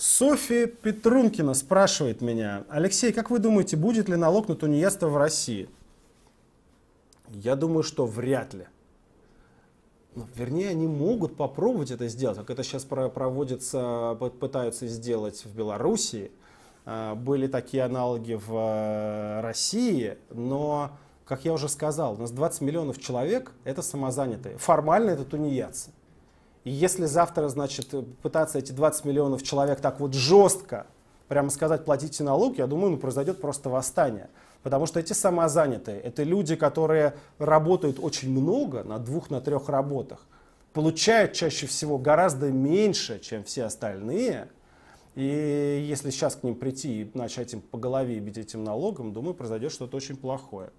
Софья Петрункина спрашивает меня, Алексей, как вы думаете, будет ли налог на тунеядство в России? Я думаю, что вряд ли. Ну, вернее, они могут попробовать это сделать, как это сейчас проводится, пытаются сделать в Белоруссии. А, были такие аналоги в э, России, но, как я уже сказал, у нас 20 миллионов человек – это самозанятые. Формально это тунеядцы. И если завтра, значит, пытаться эти 20 миллионов человек так вот жестко, прямо сказать, платите налог, я думаю, ну, произойдет просто восстание. Потому что эти самозанятые, это люди, которые работают очень много на двух, на трех работах, получают чаще всего гораздо меньше, чем все остальные. И если сейчас к ним прийти и начать им по голове бить этим налогом, думаю, произойдет что-то очень плохое.